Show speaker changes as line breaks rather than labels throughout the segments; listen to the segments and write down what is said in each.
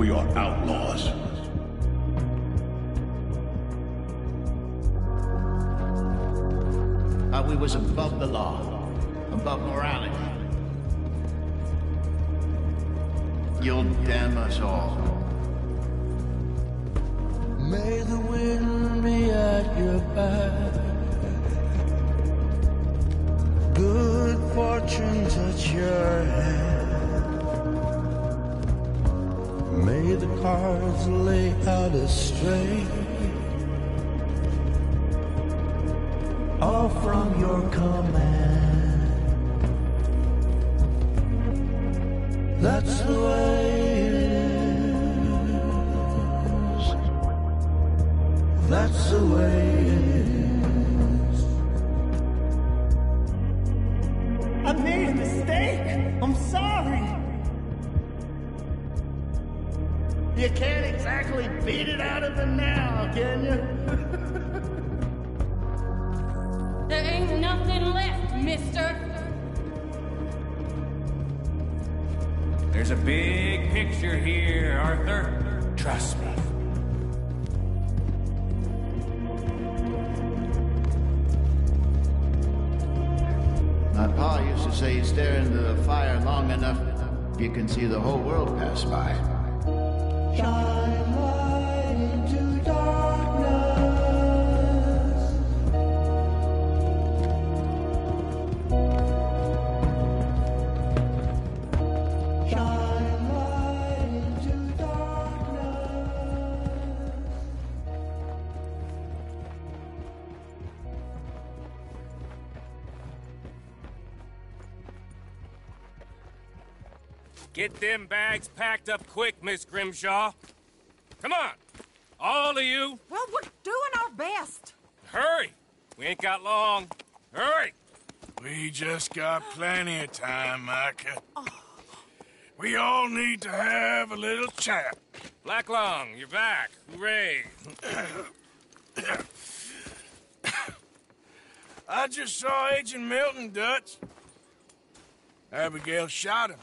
We are outlaws.
Uh, we was above the law, above morality. You'll damn us all.
May the wind be at your back. Good fortune touch your hand. May the cards lay out astray. All from your command. That's the way it is. That's the way
you can
see the whole world pass by.
Shine
bags packed up quick, Miss Grimshaw. Come on. All of you,
Well, we're doing our best.
hurry. We ain't got long. Hurry.
We just got plenty of time, Micah. We all need to have a little chat.
Black Lung, you're back. Hooray.
I just saw Agent Milton, Dutch. Abigail shot him.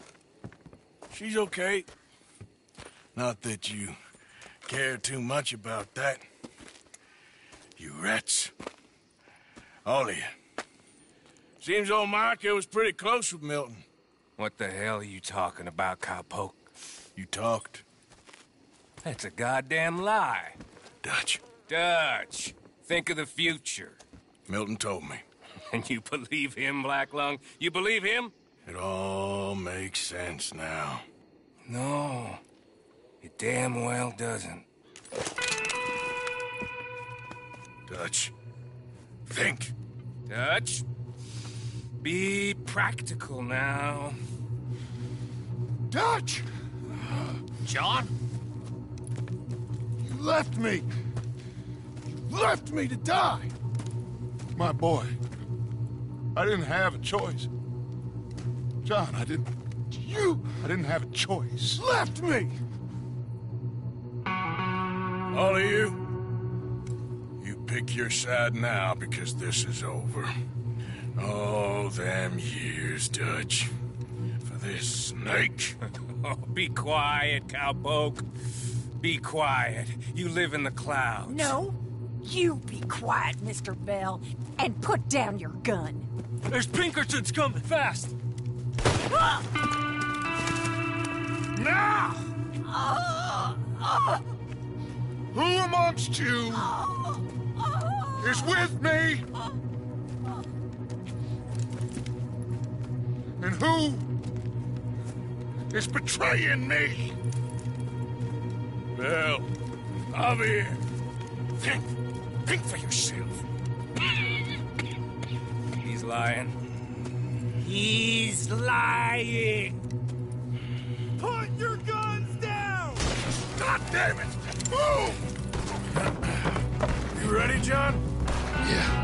She's okay. Not that you care too much about that. You rats. All of you. Seems old Micah was pretty close with Milton.
What the hell are you talking about, cowpoke?
You talked.
That's a goddamn lie.
Dutch.
Dutch, think of the future.
Milton told me.
And you believe him, Black Lung? You believe him?
It all makes sense now.
No, it damn well doesn't.
Dutch. Think.
Dutch, be practical now.
Dutch!
John?
You left me! You left me to die! My boy. I didn't have a choice. John, I didn't. You! I didn't have a choice. Left me!
All of you, you pick your side now because this is over. All them years, Dutch. For this snake.
Oh, be quiet, cowpoke. Be quiet. You live in the clouds.
No, you be quiet, Mr. Bell, and put down your gun.
There's Pinkertons coming fast.
Now! Who amongst you is with me? And who is betraying me?
Bill, Javier, think. Think for yourself.
He's lying. He's lying.
Put your guns down!
God damn it! Move!
You ready, John?
Yeah.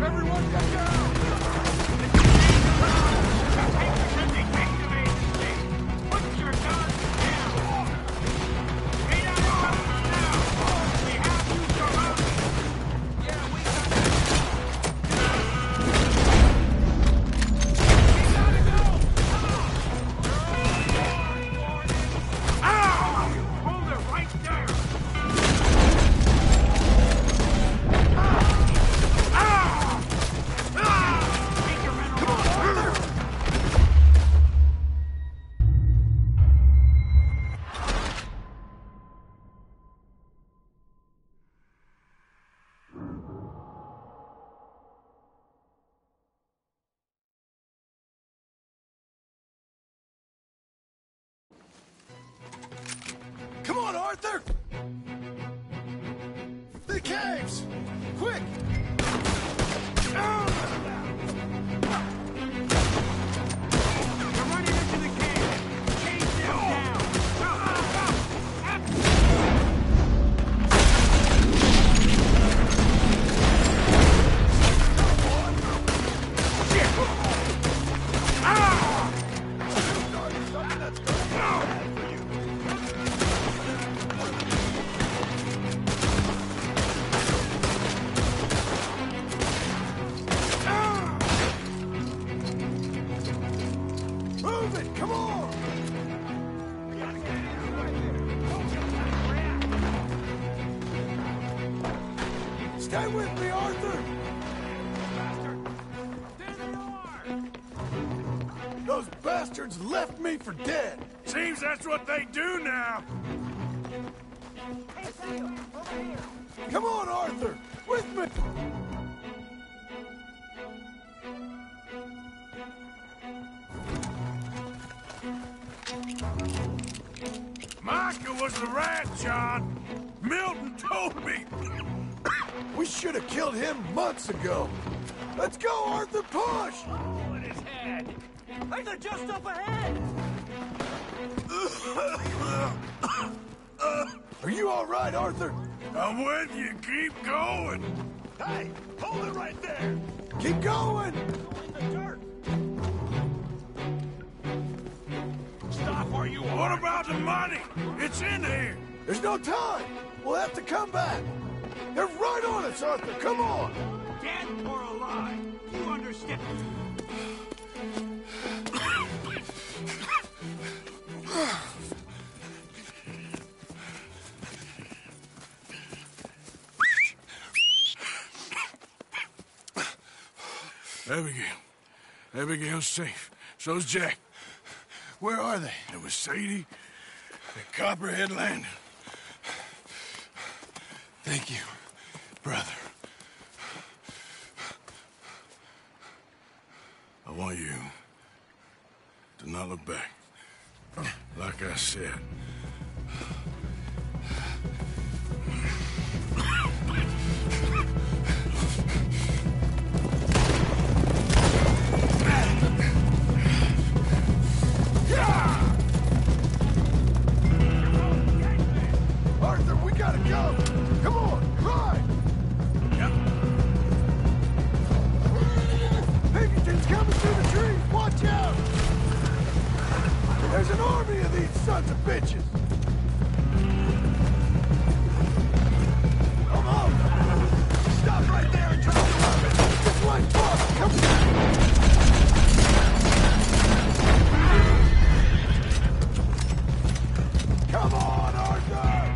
Everyone get down!
For dead!
Seems that's what they do now.
Come on, Arthur! With me!
Micah was the rat, John. Milton told me.
We should have killed him months ago. Let's go, Arthur, push!
In his head. Arthur, just up ahead.
Are you all right, Arthur?
I'm with you. Keep going.
Hey, hold it right there! Keep going!
In the dirt.
Stop or you What about the money? It's in here.
There's no time! We'll have to come back! They're right on us, Arthur! Come on!
Dead or alive. You understand?
Abigail. Abigail's safe. So's Jack.
Where are they?
It was Sadie at Copperhead Landing.
Thank you, brother.
I want you to not look back. Like I said.
There's an army of these sons of bitches! Come on! Stop right there and fuck! Come Come on, Arthur!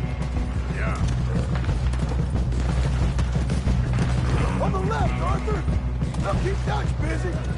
Yeah.
On the left, Arthur! Now keep Dutch busy!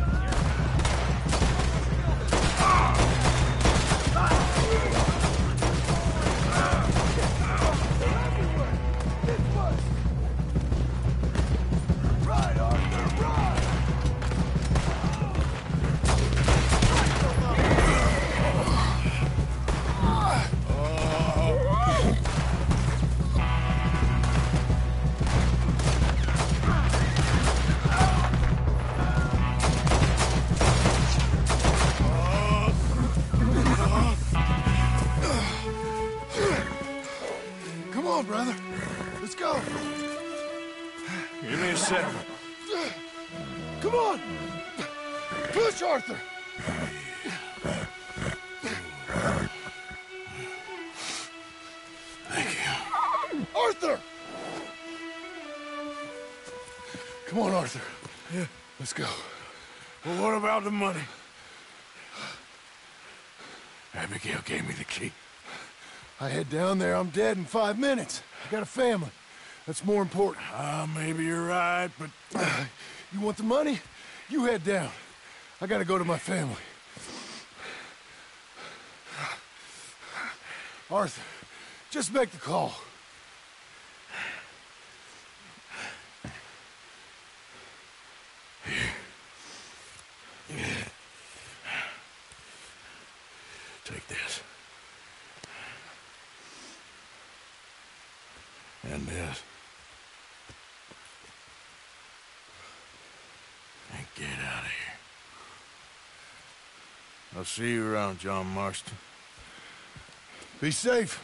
Let's go.
Well, what about the money? Abigail gave me the key.
I head down there, I'm dead in five minutes. I got a family. That's more important.
Ah, maybe you're right, but
You want the money? You head down. I gotta go to my family. Arthur, just make the call.
take this. And this. And get out of here. I'll see you around, John Marston.
Be safe.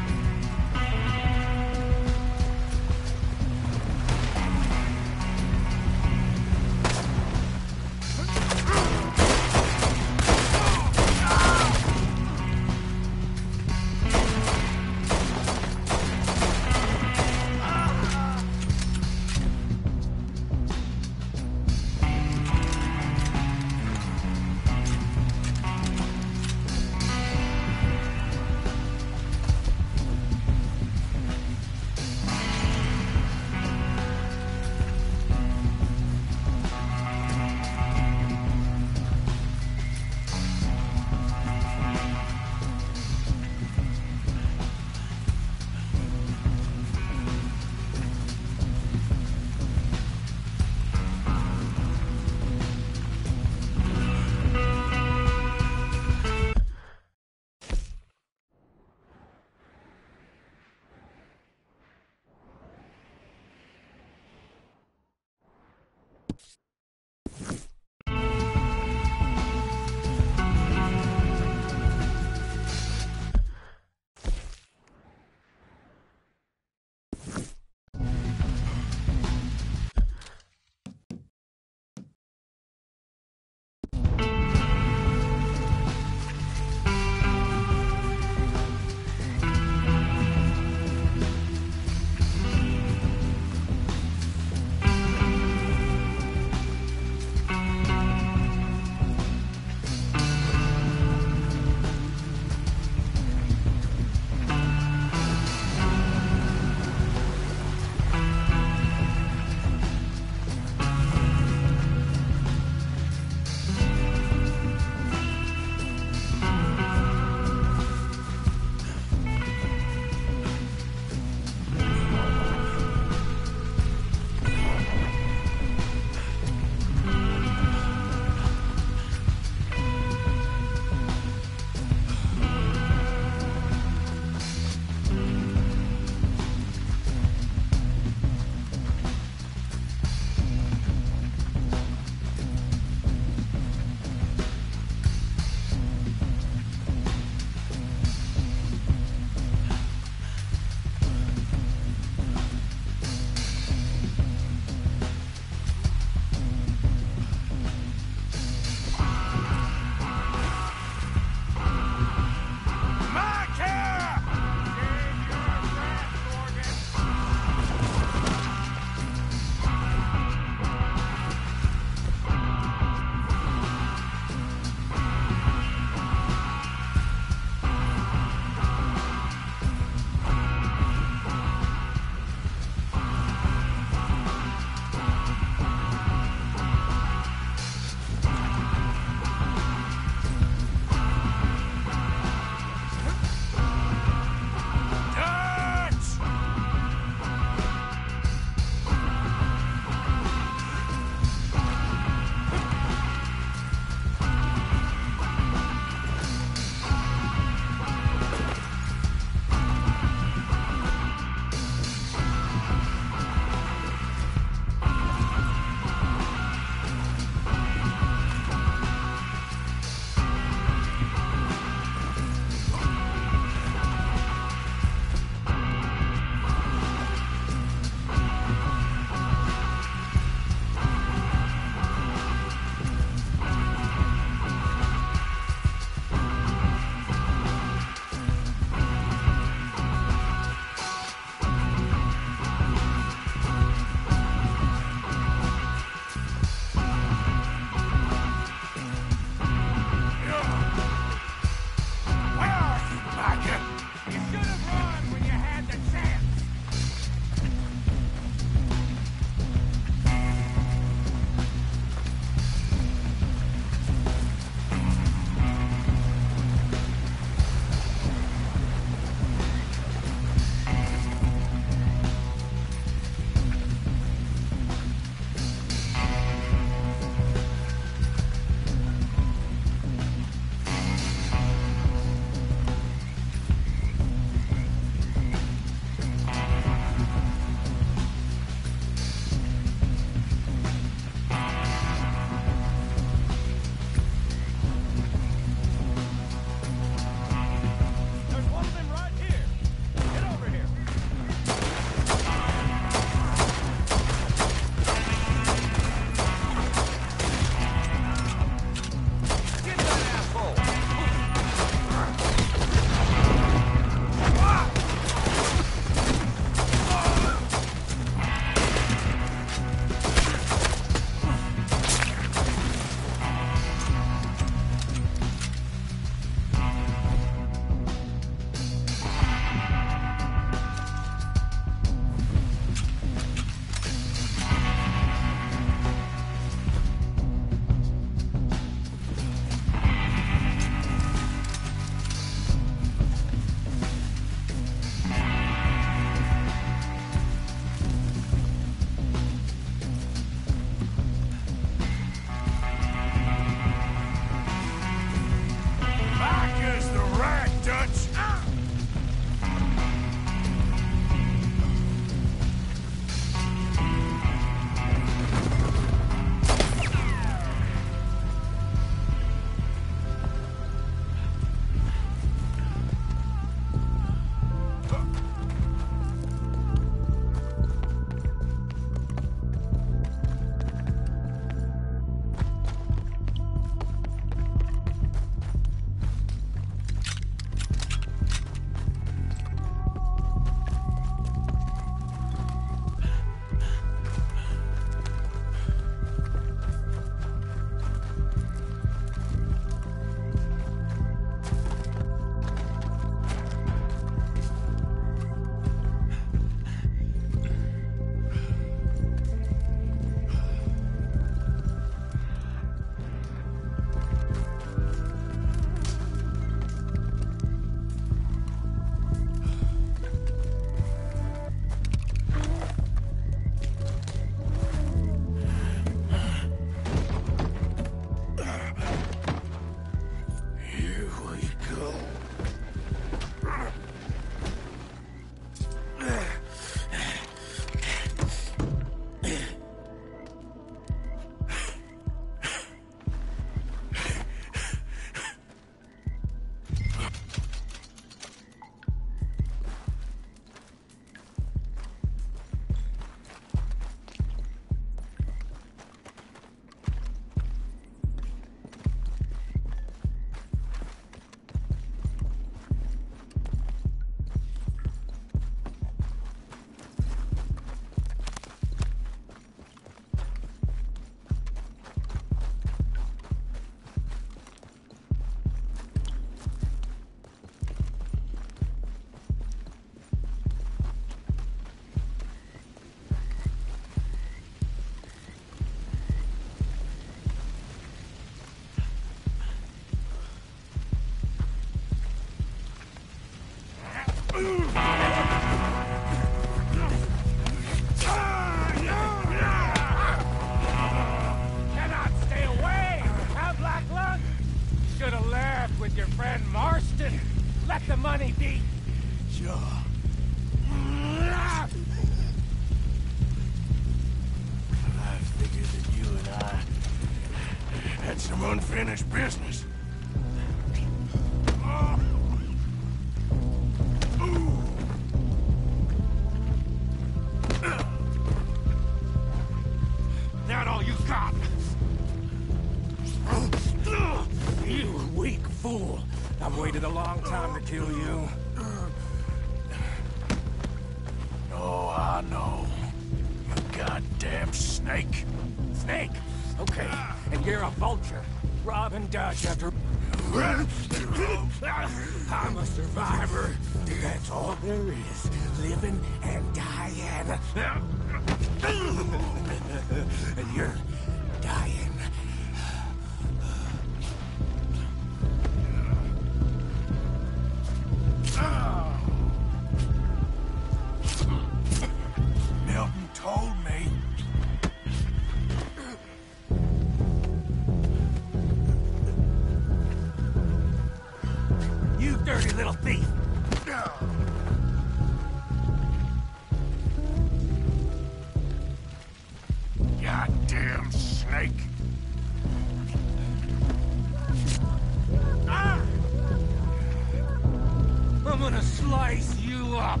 you
up.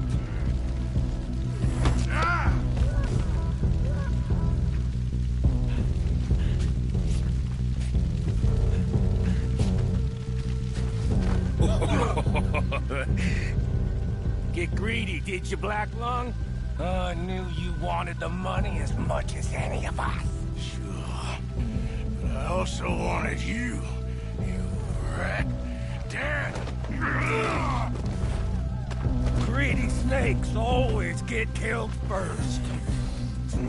Ah!
Get greedy, did you, Black Lung? I knew you wanted the money as much as any of us.
Sure. But I also wanted you, you rat. Dad.
Greedy snakes always get killed first.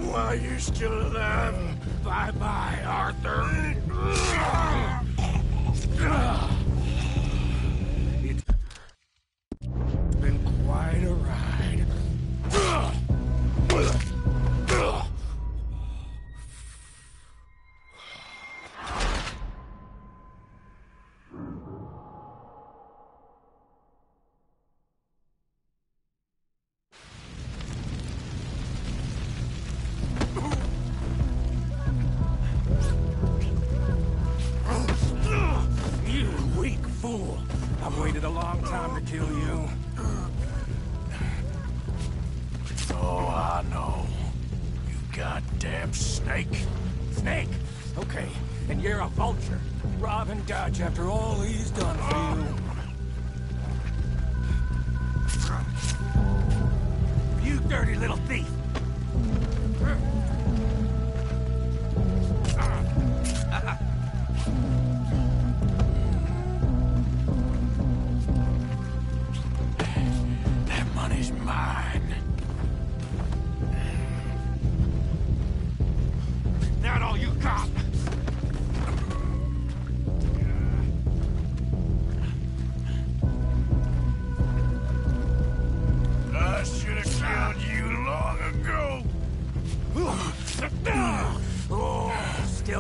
Why you're still alive?
Bye-bye, Arthur.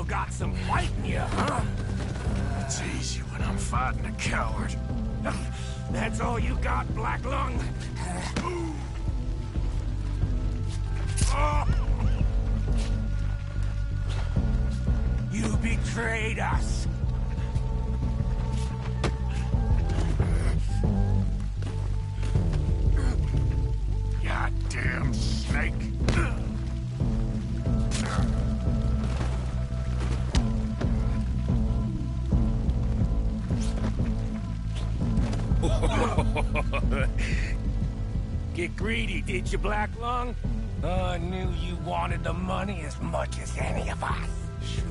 Still got some fight in you, huh?
It's easy when I'm fighting a coward.
That's all you got, Black Lung? Oh! You betrayed us.
Goddamn snake.
Get greedy, did you, Black Lung? I knew you wanted the money as much as any of us.
Sure.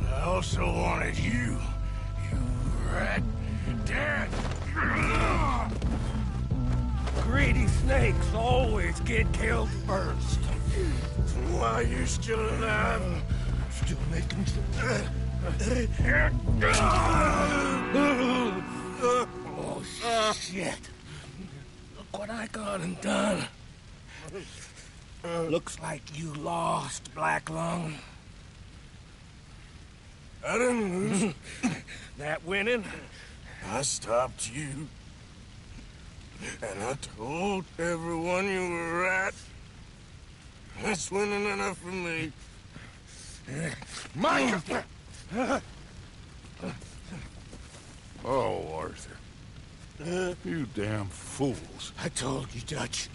But I also wanted you, you red dead.
Greedy snakes always get killed first.
Why you're still alive?
Still making shit. Look what I got and done. Looks like you lost, Black Lung.
I didn't lose.
That winning?
I stopped you. And I told everyone you were right. That's winning enough for me.
Mike!
Oh, Arthur. You damn fools.
I told you, Dutch,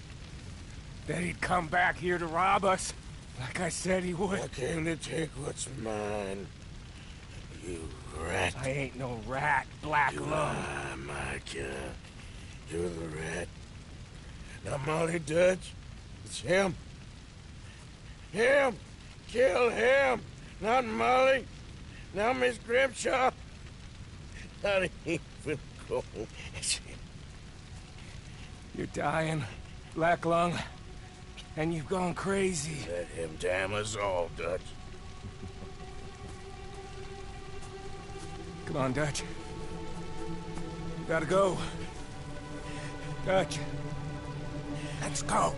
that he'd come back here to rob us, like I said he would.
I came to take what's mine. You rat.
I ain't no rat, Black
You
Lung.
are, Micah. You're the rat. Not Molly Dutch. It's him. Him! Kill him! Not Molly. Now Miss Grimshaw. Not even go. It's him.
You're dying, Black Lung, and you've gone crazy.
Let him damn us all, Dutch.
Come on, Dutch. You Gotta go. Dutch. Let's go.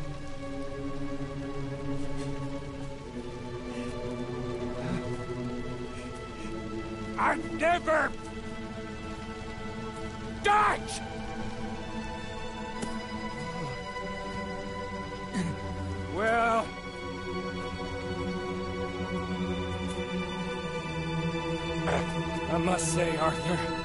I never... Dutch! Well... I must say, Arthur...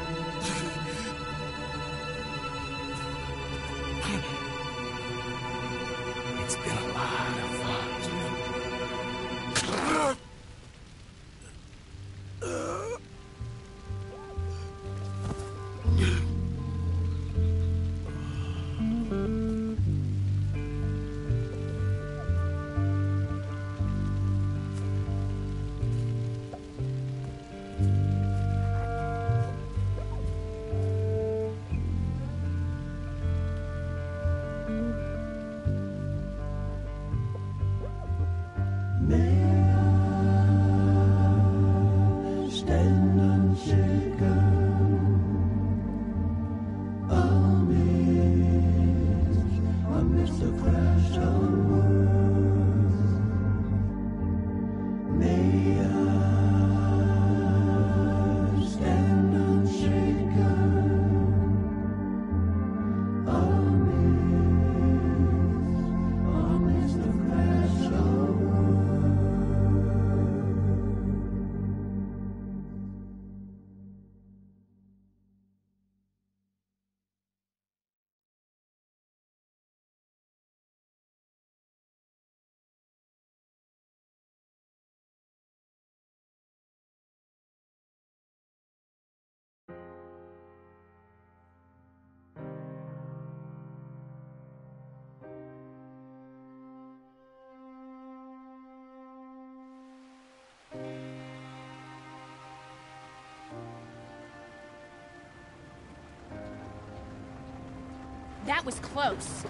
That was close.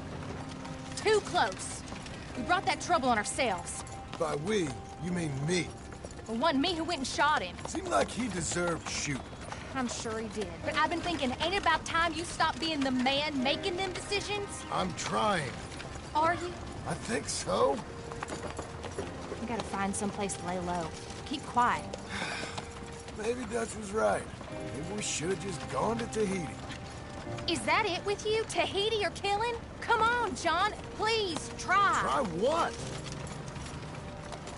Too close. We brought that trouble on ourselves.
By we, you mean me.
It wasn't me who went and shot him.
Seemed like he deserved shooting.
I'm sure he did. But I've been thinking, ain't it about time you stop being the man making them decisions?
I'm trying.
Are you?
I think so.
We gotta find someplace to lay low. Keep quiet.
Maybe Dutch was right. Maybe we should have just gone to Tahiti.
Is that it with you? Tahiti or killing? Come on, John. Please, try.
Try what?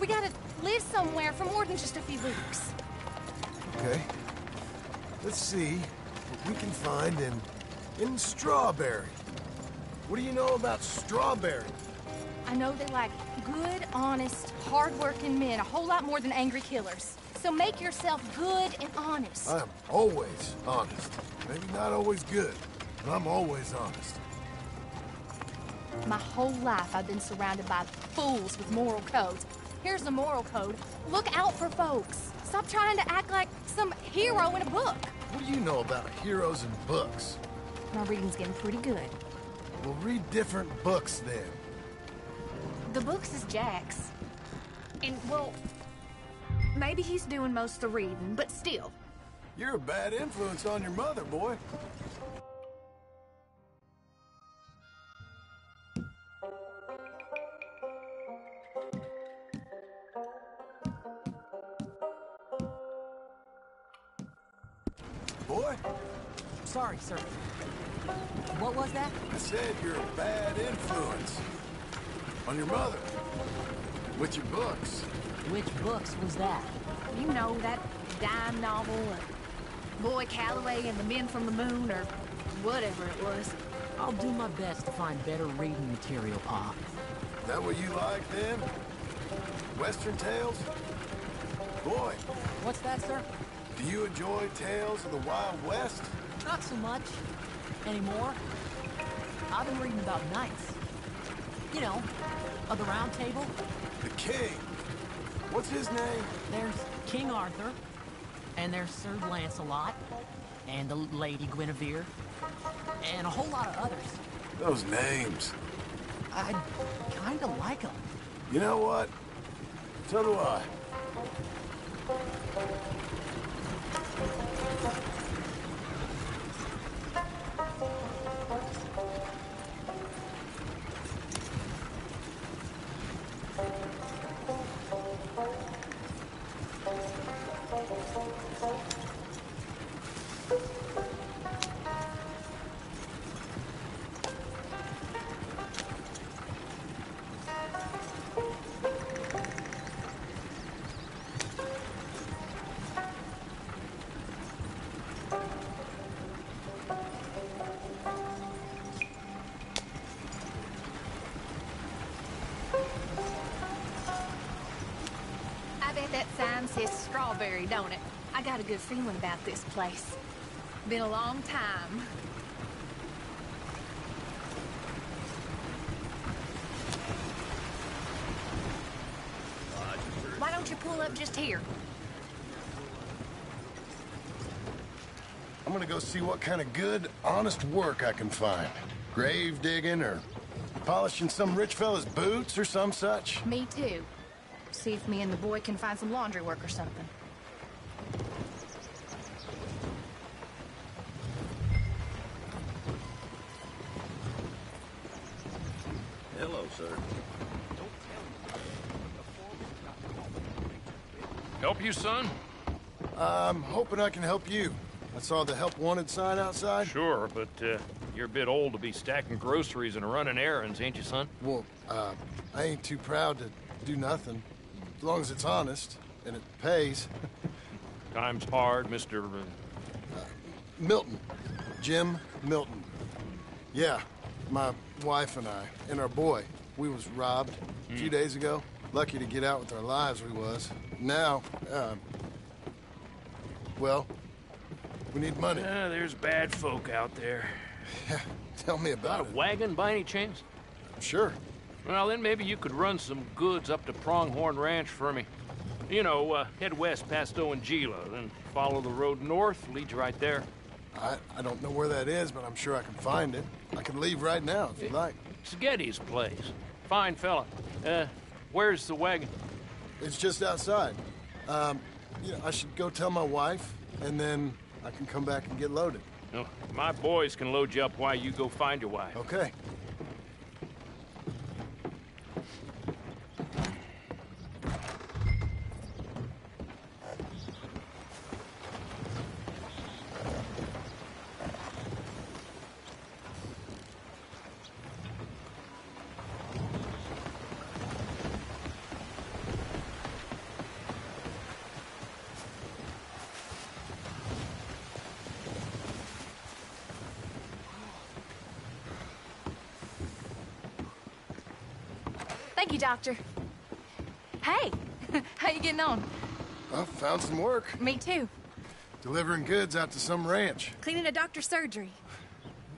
We gotta live somewhere for more than just a few weeks.
Okay. Let's see what we can find in... in Strawberry. What do you know about Strawberry?
I know they like good, honest, hard-working men a whole lot more than angry killers. So make yourself good and honest.
I'm always honest. Maybe not always good, I'm always honest.
My whole life I've been surrounded by fools with moral codes. Here's the moral code. Look out for folks. Stop trying to act like some hero in a book.
What do you know about heroes and books?
My reading's getting pretty good.
We'll read different books then.
The books is Jack's. And, well, maybe he's doing most of the reading, but still.
You're a bad influence on your mother, boy. Boy,
Sorry, sir. What was that?
I said you're a bad influence on your mother. With your books.
Which books was that?
You know, that dime novel, uh, Boy Calloway and the men from the moon, or whatever it was.
I'll do my best to find better reading material, Pa.
That what you like, then? Western tales? Boy,
What's that, sir?
do you enjoy tales of the Wild West?
Not so much. Anymore. I've been reading about knights. You know, of the Round Table.
The king. What's his name?
There's King Arthur, and there's Sir Lancelot, and the Lady Guinevere, and a whole lot of others.
Those names.
I kinda like them.
You know what? So do I.
I don't it? I got a good feeling about this place. Been a long time. Why don't you pull up just here?
I'm gonna go see what kind of good, honest work I can find. Grave digging or polishing some rich fella's boots or some such.
Me too. See if me and the boy can find some laundry work or something.
You, son?
I'm hoping I can help you. I saw the help wanted sign outside.
Sure, but uh, you're a bit old to be stacking groceries and running errands, ain't you, son?
Well, uh, I ain't too proud to do nothing. As long as it's honest and it pays.
Time's hard, Mr. Uh,
Milton. Jim Milton. Yeah, my wife and I, and our boy, we was robbed a few days ago. Lucky to get out with our lives, we was. Now, uh, well, we need money.
Uh, there's bad folk out there.
Tell me about
Got a
it.
wagon by any chance?
Sure.
Well, then maybe you could run some goods up to Pronghorn Ranch for me. You know, uh, head west past Owanjila, then follow the road north, lead you right there.
I, I don't know where that is, but I'm sure I can find it. I can leave right now if you like.
It's Geddes' place. Fine fella. Uh, where's the wagon?
It's just outside. Um, you know, I should go tell my wife, and then I can come back and get loaded.
No, my boys can load you up while you go find your wife.
Okay.
You, Doctor. Hey, how you getting on?
I found some work.
Me too.
Delivering goods out to some ranch.
Cleaning a doctor's surgery.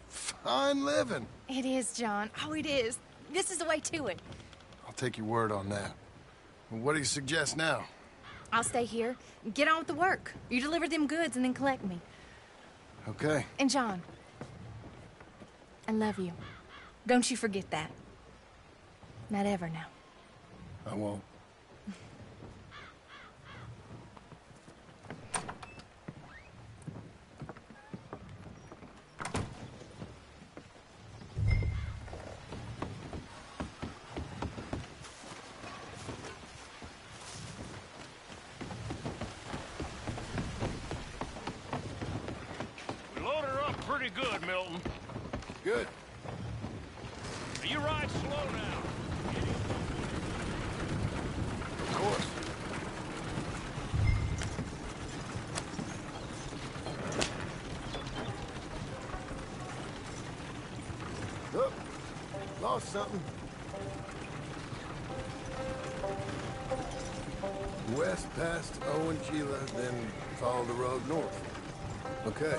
Fine living.
It is, John. Oh, it is. This is the way to it.
I'll take your word on that. What do you suggest now?
I'll stay here. Get on with the work. You deliver them goods and then collect me.
Okay.
And John, I love you. Don't you forget that. Not ever now.
I won't.
We loaded up pretty good, Milton.
Good.
You ride slow now.
Of course. Look, lost something.
West past Owanjila, then follow the road north.
Okay.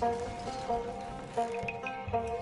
Thank you.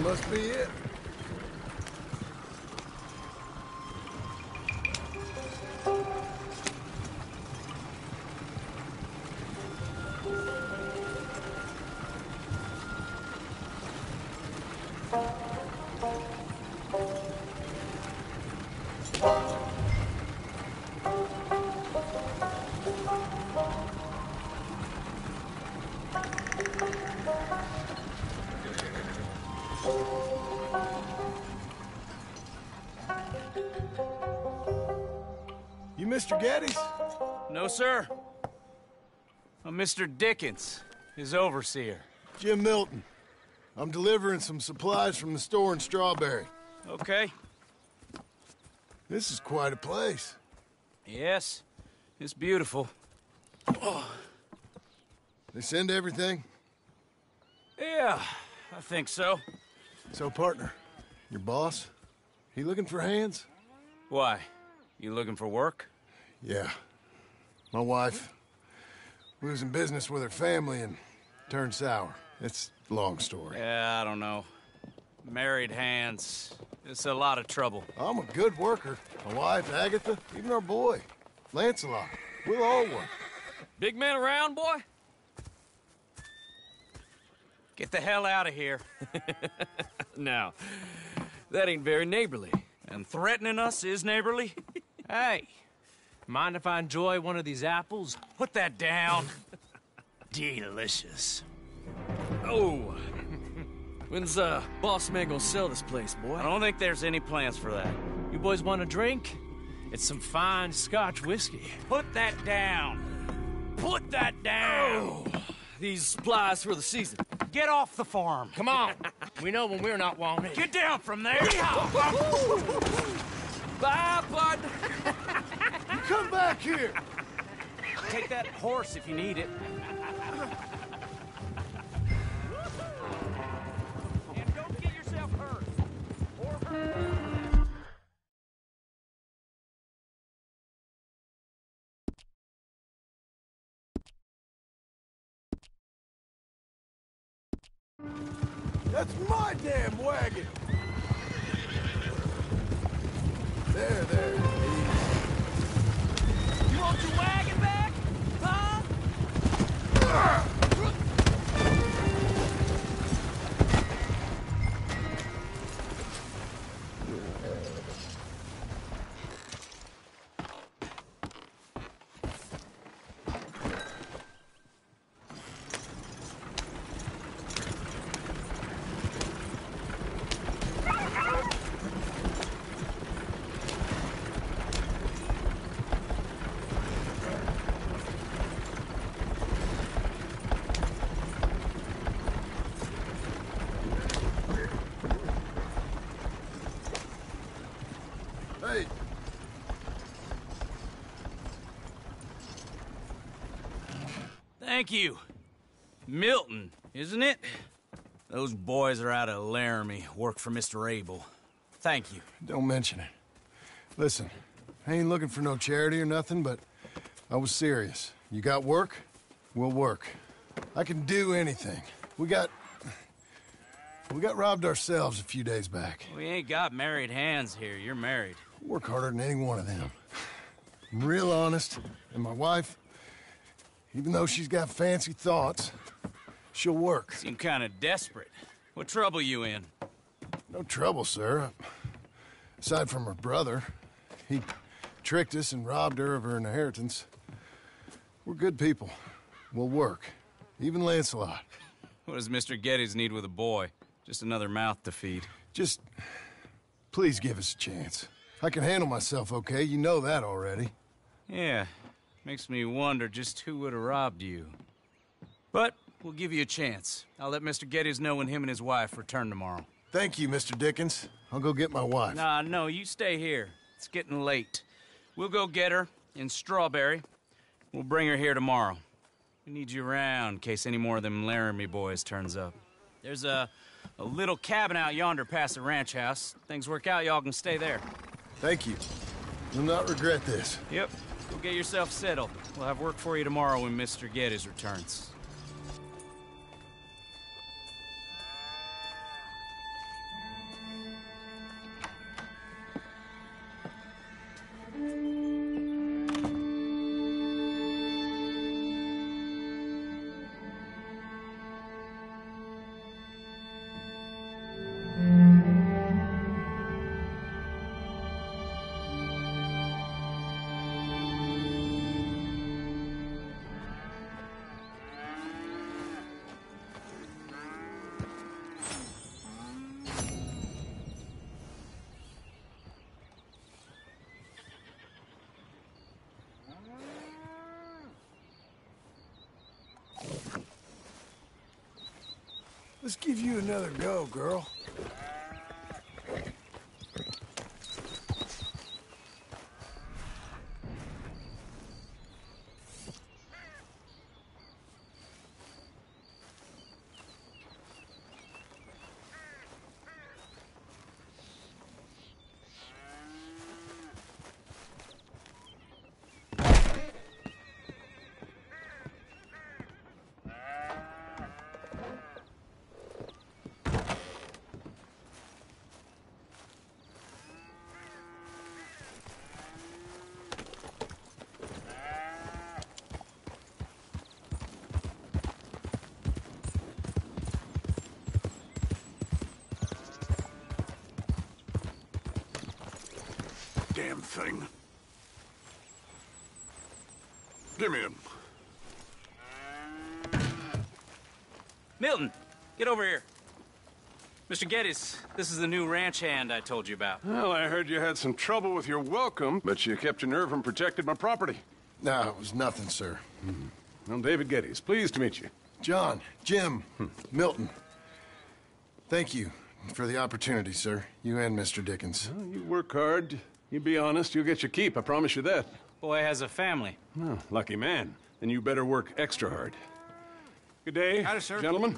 Must be it. Mr. Geddes?
No, sir. I'm Mr. Dickens, his overseer.
Jim Milton. I'm delivering some supplies from the store in Strawberry.
Okay.
This is quite a place.
Yes, it's beautiful. Oh.
They send everything?
Yeah, I think so.
So, partner, your boss, he looking for hands?
Why? You looking for work?
Yeah. My wife, we was in business with her family and turned sour. It's a long story.
Yeah, I don't know. Married hands. It's a lot of trouble.
I'm a good worker. My wife, Agatha, even our boy, Lancelot. We'll all work.
Big man around, boy? Get the hell out of here.
now, that ain't very neighborly.
And threatening us is neighborly? hey,
mind if I enjoy one of these apples?
Put that down.
Delicious. Oh. When's, uh, boss man gonna sell this place, boy?
I don't think there's any plans for that.
You boys want a drink? It's some fine Scotch whiskey.
Put that down. Put that down.
Oh, these supplies for the season.
Get off the farm.
Come on. we know when we're not wanted.
Get down from there.
Bye, bud.
Come back here.
Take that horse if you need it. and don't get yourself hurt. Or hurt.
That's my damn wagon! There, there.
Thank you. Milton, isn't it? Those boys are out of Laramie, work for Mr. Abel. Thank you.
don't mention it. Listen, I ain't looking for no charity or nothing, but I was serious. You got work? We'll work. I can do anything. We got... We got robbed ourselves a few days back.
We ain't got married hands here. You're married.
Work harder than any one of them. I'm real honest, and my wife, even though she's got fancy thoughts, she'll work.
Seem kind of desperate. What trouble you in?
No trouble, sir. Aside from her brother, he tricked us and robbed her of her inheritance. We're good people. We'll work. Even Lancelot.
What does Mr. Geddes need with a boy? Just another mouth to feed.
Just please give us a chance. I can handle myself okay. You know that already.
Yeah, makes me wonder just who would have robbed you. But we'll give you a chance. I'll let Mr. Geddes know when him and his wife return tomorrow.
Thank you, Mr. Dickens. I'll go get my wife.
Nah, no, you stay here. It's getting late. We'll go get her in Strawberry. We'll bring her here tomorrow. We need you around in case any more of them Laramie boys turns up. There's a, a little cabin out yonder past the ranch house. Things work out, y'all can stay there.
Thank you. You'll not regret this.
Yep. Go get yourself settled. We'll have work for you tomorrow when Mr. Geddes returns.
Give
me him.
Milton, get over here. Mr. Geddes, this is the new ranch hand I told you about.
Well, I heard you had some trouble with your welcome, but you kept your nerve and protected my property.
No, it was nothing, sir. Hmm.
Well, David Geddes, pleased to meet you.
John, Jim, hmm. Milton. Thank you for the opportunity, sir. You and Mr. Dickens.
Well, you work hard. You be honest, you'll get your keep. I promise you that.
Boy has a family.
Oh, lucky man. Then you better work extra hard. Good day,
Howdy, sir.
gentlemen.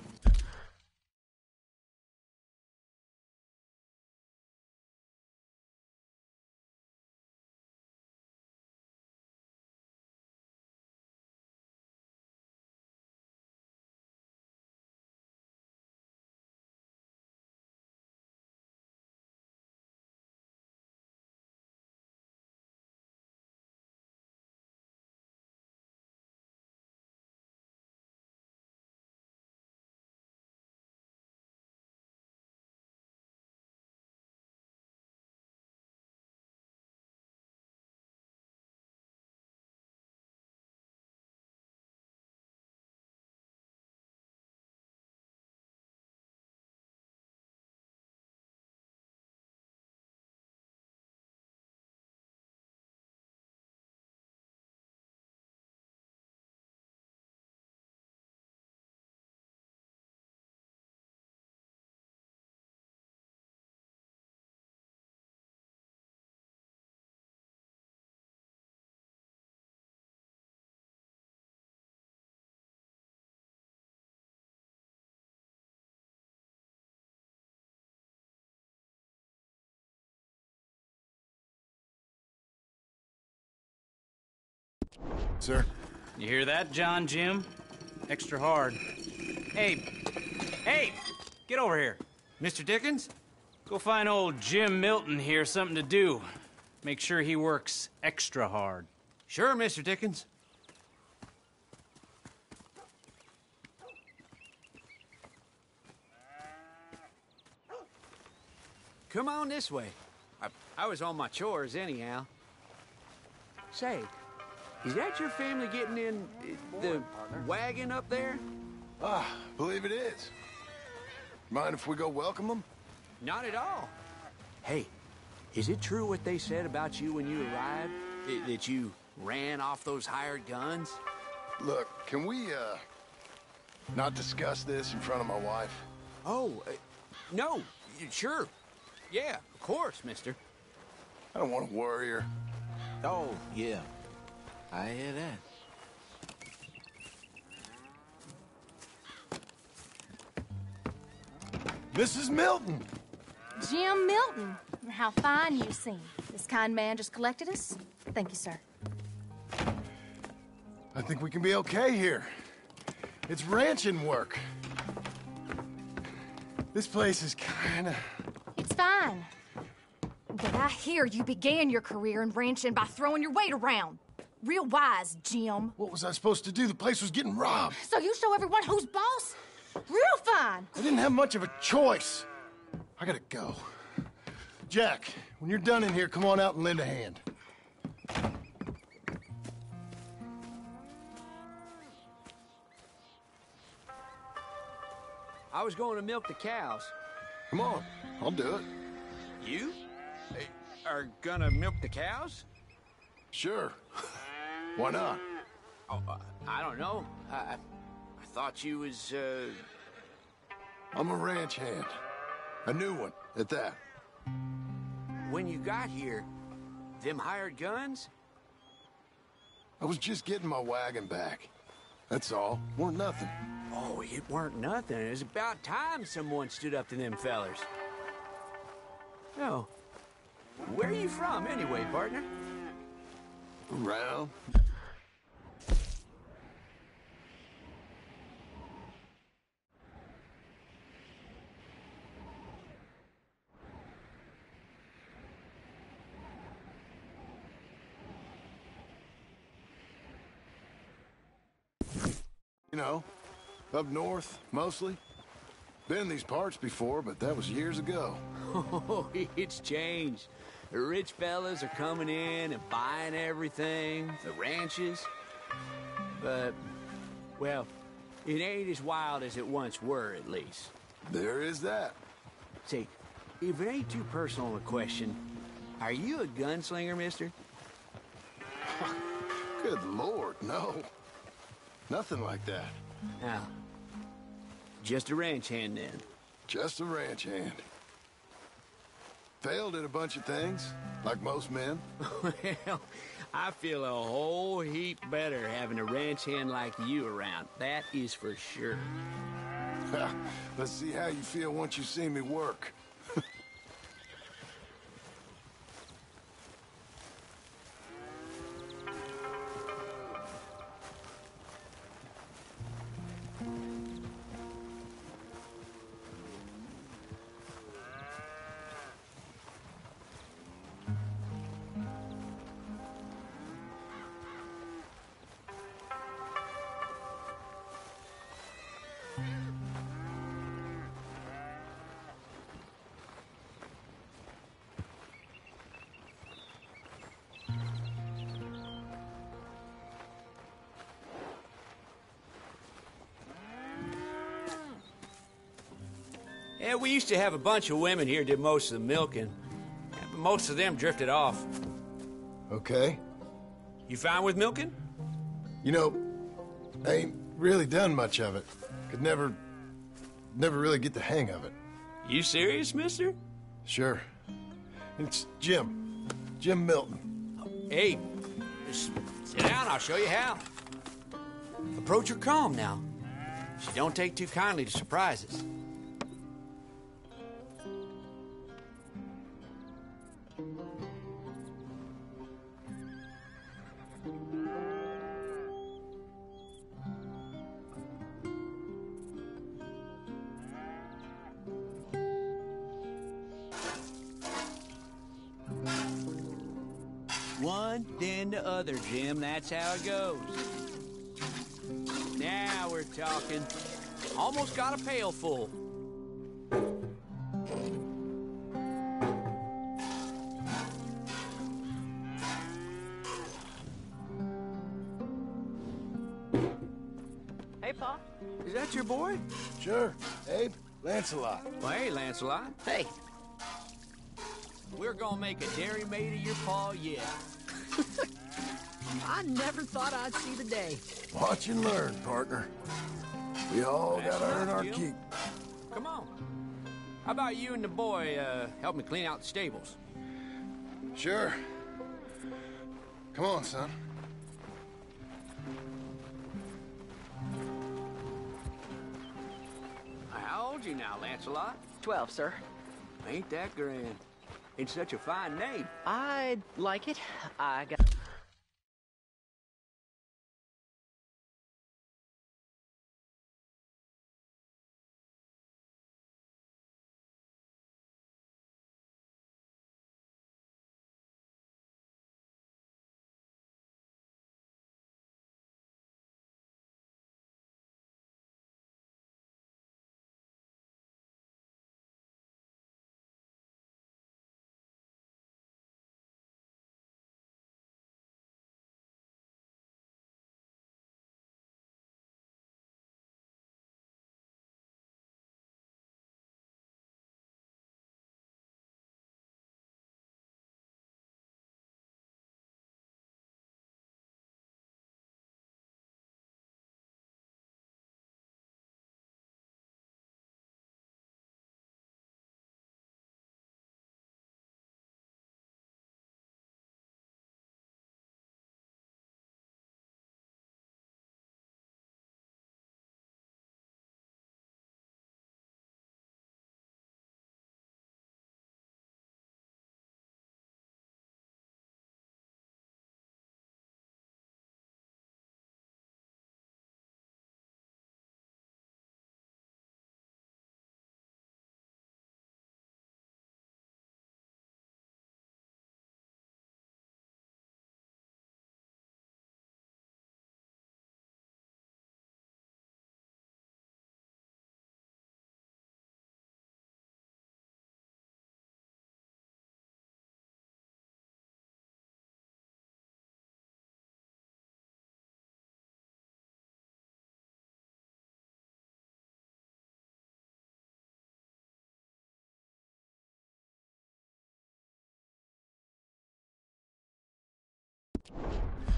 Sir?
You hear that, John Jim? Extra hard. Hey, hey, get over here.
Mr. Dickens?
Go find old Jim Milton here something to do. Make sure he works extra hard.
Sure, Mr. Dickens. Come on this way. I, I was on my chores anyhow. Say, is that your family getting in uh, the wagon up there?
Ah, believe it is. Mind if we go welcome them?
Not at all. Hey, is it true what they said about you when you arrived? I- that you ran off those hired guns?
Look, can we, uh, not discuss this in front of my wife?
Oh, uh, no, sure. Yeah, of course, mister.
I don't want to worry her.
Oh, yeah. I hear that.
Mrs. Milton!
Jim Milton. How fine you seem. This kind man just collected us. Thank you, sir.
I think we can be okay here. It's ranching work. This place is kinda...
It's fine. But I hear you began your career in ranching by throwing your weight around. Real wise, Jim.
What was I supposed to do? The place was getting robbed.
So you show everyone who's boss? Real fine.
I didn't have much of a choice. I gotta go. Jack, when you're done in here, come on out and lend a hand.
I was going to milk the cows.
Come on, I'll do it.
You? Are gonna milk the cows?
Sure. Why not?
Oh, uh, I don't know. I, I, thought you was, uh...
I'm a ranch hand. A new one, at that.
When you got here, them hired guns?
I was just getting my wagon back. That's all. Weren't nothing.
Oh, it weren't nothing. It was about time someone stood up to them fellers. No. Where are you from, anyway, partner?
Around. You know, up north, mostly. Been in these parts before, but that was years ago.
Oh, it's changed. The rich fellas are coming in and buying everything, the ranches. But, well, it ain't as wild as it once were, at least.
There is that.
See, if it ain't too personal a question, are you a gunslinger, mister?
Good lord, no. Nothing like that.
Now, just a ranch hand then.
Just a ranch hand. Failed at a bunch of things, like most men.
well, I feel a whole heap better having a ranch hand like you around. That is for sure.
Let's see how you feel once you see me work.
Yeah, we used to have a bunch of women here did most of the milking. But most of them drifted off.
Okay.
You fine with milking?
You know, I ain't really done much of it. Could never, never really get the hang of it.
You serious, mister?
Sure. It's Jim. Jim Milton.
Hey, just sit down, I'll show you how. Approach her calm now. She don't take too kindly to surprises. Then other, Jim. That's how it goes. Now we're talking. Almost got a pail full.
Hey, Pa.
Is that your boy?
Sure. Abe, Lancelot.
Well, hey, Lancelot. Hey. We're gonna make a dairy maid of your paw yet.
I never thought I'd see the day.
Watch and learn, partner. We all
That's
gotta earn our
Jim.
keep.
Come on. How about you and the boy uh, help me clean out the stables?
Sure. Come on, son.
How old you now, Lancelot?
Twelve, sir.
Ain't that grand? It's such a fine name.
I like it. I got.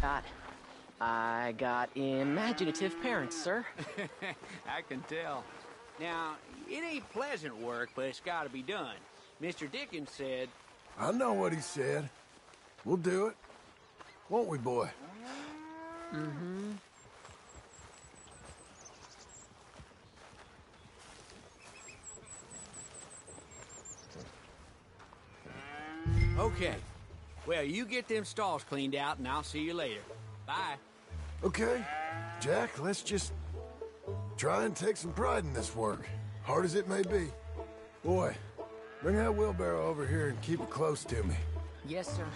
Got, I got imaginative parents, sir.
I can tell. Now, it ain't pleasant work, but it's got to be done. Mr. Dickens said,
I know what he said. We'll do it. Won't we, boy?
Mm-hmm.
okay. Well, you get them stalls cleaned out, and I'll see you later. Bye.
Okay. Jack, let's just try and take some pride in this work, hard as it may be. Boy, bring that wheelbarrow over here and keep it close to me.
Yes, sir.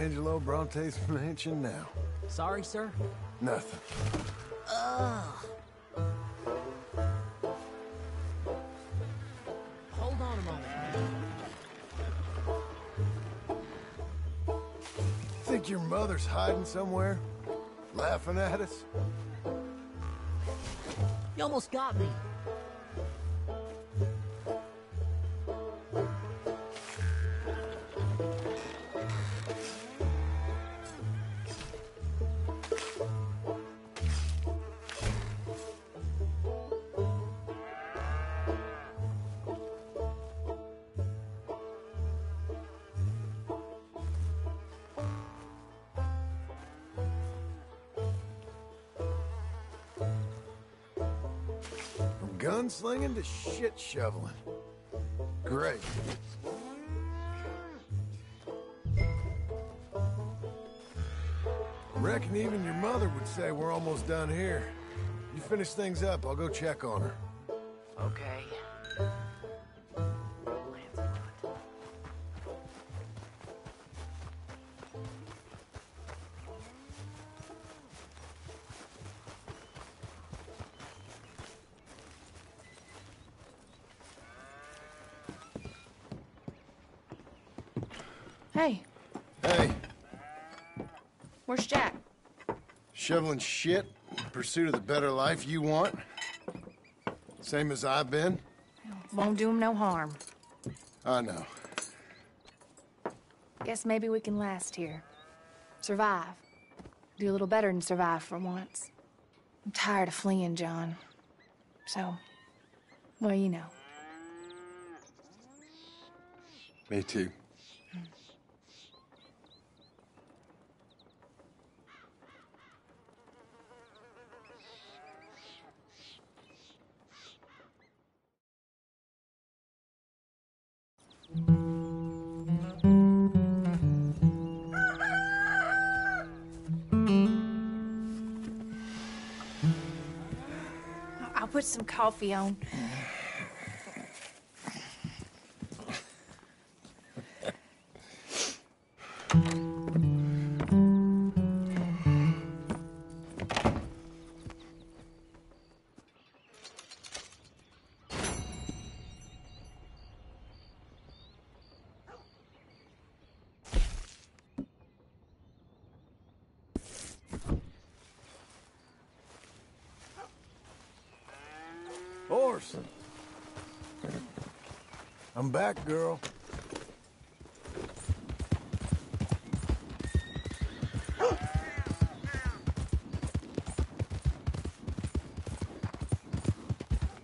Angelo Bronte's mansion now.
Sorry, sir.
Nothing.
Ugh. Hold on a moment.
Think your mother's hiding somewhere? Laughing at us?
You almost got me.
Gunslinging to shit shoveling. Great. Reckon even your mother would say we're almost done here. You finish things up, I'll go check on her.
Okay.
Shoveling shit in pursuit of the better life you want? Same as I've been?
Won't do him no harm.
I know.
Guess maybe we can last here. Survive. Do a little better than survive for once. I'm tired of fleeing, John. So, well, you know.
Me too.
Coffee on.
I'm back, girl.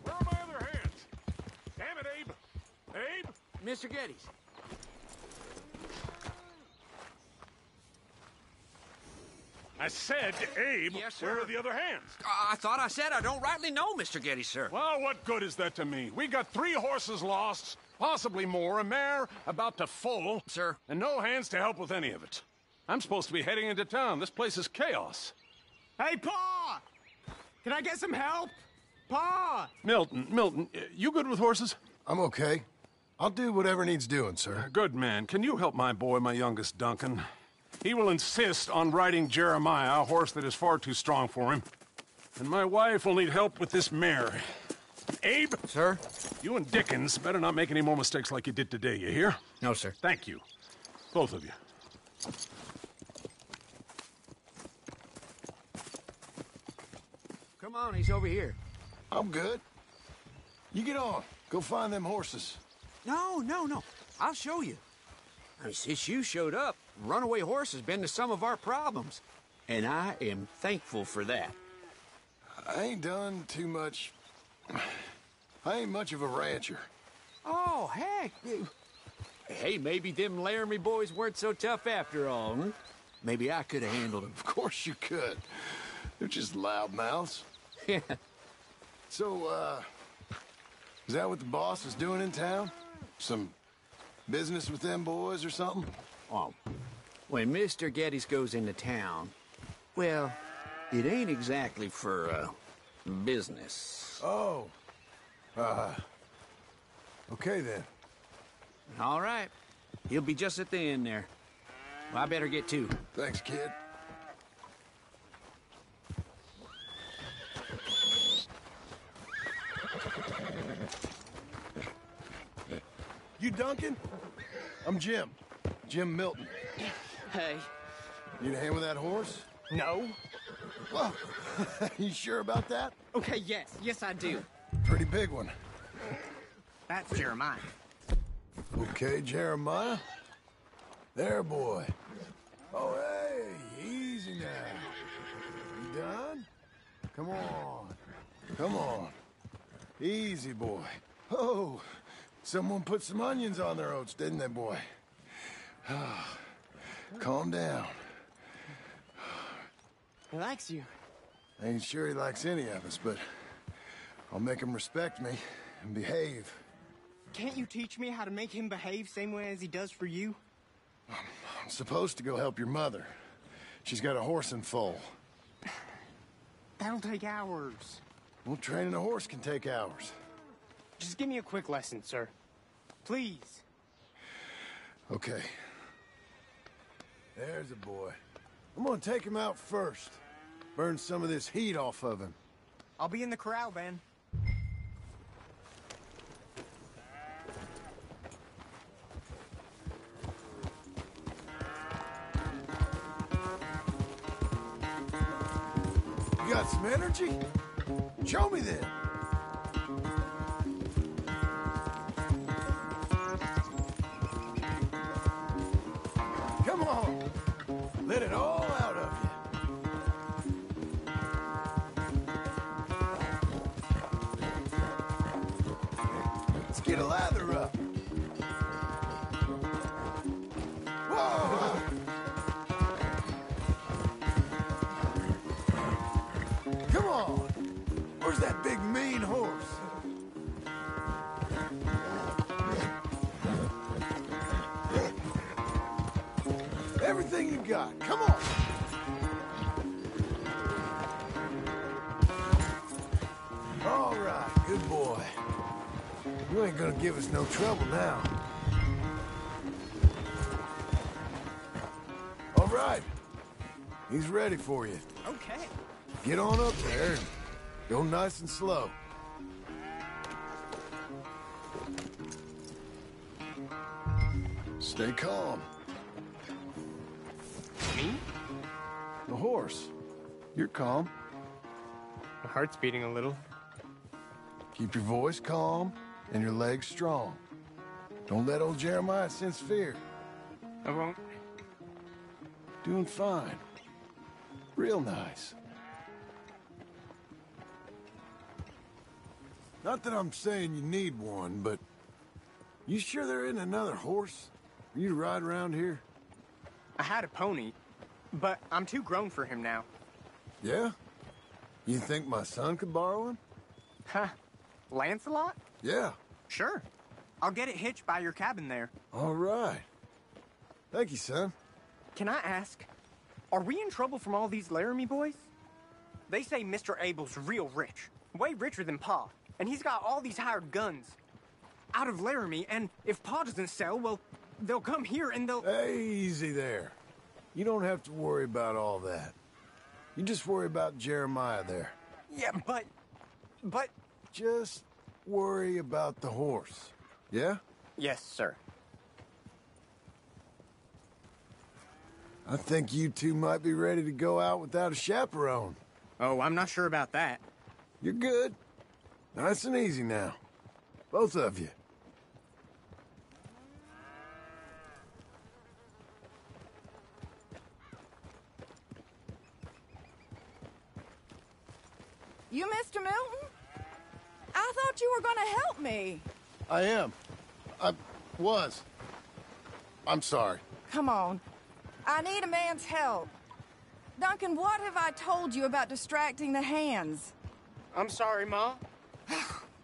Where are my other hands? Damn it, Abe! Abe!
Mr. Geddes.
I said, Abe,
Yes, sir.
where are the other hands?
I thought I said I don't rightly know, Mr. Geddes, sir.
Well, what good is that to me? We got three horses lost, possibly more, a mare about to foal.
Sir.
And no hands to help with any of it. I'm supposed to be heading into town. This place is chaos.
Hey, Pa! Can I get some help? Pa!
Milton, Milton, uh, you good with horses?
I'm okay. I'll do whatever needs doing, sir.
Good man. Can you help my boy, my youngest Duncan? He will insist on riding Jeremiah, a horse that is far too strong for him. And my wife will need help with this mare. Abe?
Sir?
You and Dickens better not make any more mistakes like you did today, you hear?
No, sir.
Thank you. Both of you.
Come on, he's over here.
I'm good. You get on. Go find them horses.
No, no, no. I'll show you. I mean, since you showed up, runaway horse has been to some of our problems. And I am thankful for that.
I ain't done too much. I ain't much of a rancher.
Oh, heck. Hey, maybe them Laramie boys weren't so tough after all? Maybe I could have handled them.
Of course you could. They're just loudmouths.
Yeah.
So, uh, is that what the boss is doing in town? Some business with them boys or something?
Oh, when Mr. Geddes goes into town, well, it ain't exactly for, uh, business.
Oh. Uh. Okay then.
All right. He'll be just at the end there. Well, I better get to.
Thanks, kid. You Duncan? I'm Jim. Jim Milton.
Hey.
Need a hand with that horse?
No.
Well, you sure about that?
Okay, yes. Yes, I do.
Pretty big one.
That's Jeremiah.
Okay, Jeremiah. There, boy. Oh, hey, easy now. You done? Come on. Come on. Easy, boy. Oh, someone put some onions on their oats, didn't they, boy? Calm down.
He likes you.
I ain't sure he likes any of us, but I'll make him respect me and behave.
Can't you teach me how to make him behave same way as he does for you?
I'm supposed to go help your mother. She's got a horse and foal.
That'll take hours.
Well, training a horse can take hours.
Just give me a quick lesson, sir. Please.
Okay. There's a boy. I'm gonna take him out first. Burn some of this heat off of him.
I'll be in the corral, Ben.
You got some energy? Show me then. Big mean horse? Everything you got. Come on. All right, good boy. You ain't gonna give us no trouble now. All right. He's ready for you.
Okay.
Get on up there go nice and slow. Stay calm.
Me?
The horse. You're calm.
My heart's beating a little.
Keep your voice calm and your legs strong. Don't let old Jeremiah sense fear.
I won't.
Doing fine. Real nice. Not that I'm saying you need one, but you sure there isn't another horse for you to ride around here?
I had a pony, but I'm too grown for him now.
Yeah? You think my son could borrow him?
Huh. Lancelot?
Yeah.
Sure. I'll get it hitched by your cabin there.
All right. Thank you, son.
Can I ask, are we in trouble from all these Laramie boys? They say Mr. Abel's real rich, way richer than Pa, and he's got all these hired guns out of Laramie, and if Pa doesn't sell, well, they'll come here and they'll...
Easy there. You don't have to worry about all that. You just worry about Jeremiah there.
Yeah, but... but...
Just worry about the horse. Yeah?
Yes, sir.
I think you two might be ready to go out without a chaperone.
Oh, I'm not sure about that.
You're good. Nice and easy now. Both of you.
You Mr. Milton? I thought you were gonna help me.
I am. I was. I'm sorry.
Come on. I need a man's help. Duncan, what have I told you about distracting the hands?
I'm sorry, Ma.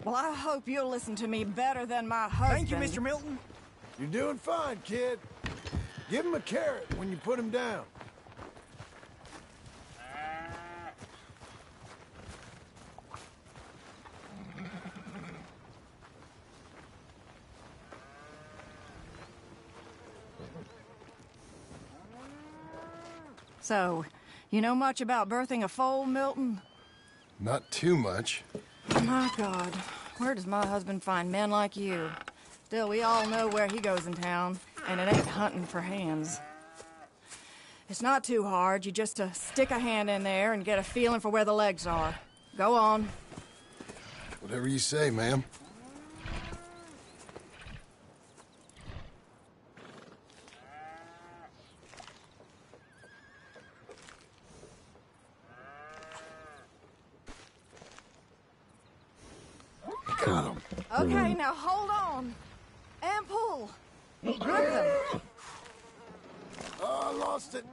Well, I hope you'll listen to me better than my husband.
Thank you, Mr. Milton.
You're doing fine, kid. Give him a carrot when you put him down.
So, you know much about birthing a foal, Milton?
Not too much.
My God, where does my husband find men like you? Still, we all know where he goes in town, and it ain't hunting for hands. It's not too hard. You just uh, stick a hand in there and get a feeling for where the legs are. Go on.
Whatever you say, ma'am.
Him.
Okay, now hold on. And pull. Grip them.
Oh, I lost it.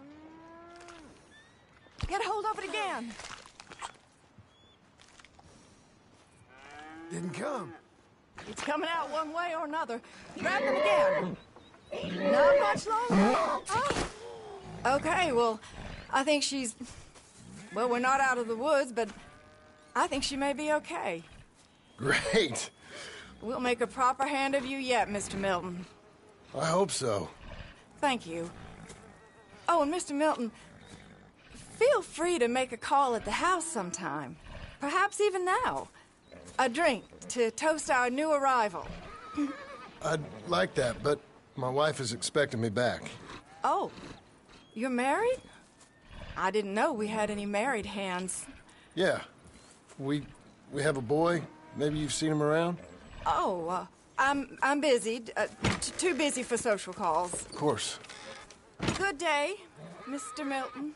Get hold of it again.
Didn't come.
It's coming out one way or another. Grab them again. Not much longer. Oh. Okay, well, I think she's. Well, we're not out of the woods, but I think she may be okay.
Great.
We'll make a proper hand of you yet, Mr. Milton.
I hope so.
Thank you. Oh, and Mr. Milton, feel free to make a call at the house sometime. Perhaps even now. A drink to toast our new arrival.
I'd like that, but my wife is expecting me back.
Oh, you're married? I didn't know we had any married hands.
Yeah. We we have a boy. Maybe you've seen him around?
Oh, uh, I'm I'm busy. Uh, t- too busy for social calls.
Of course.
Good day, Mr. Milton.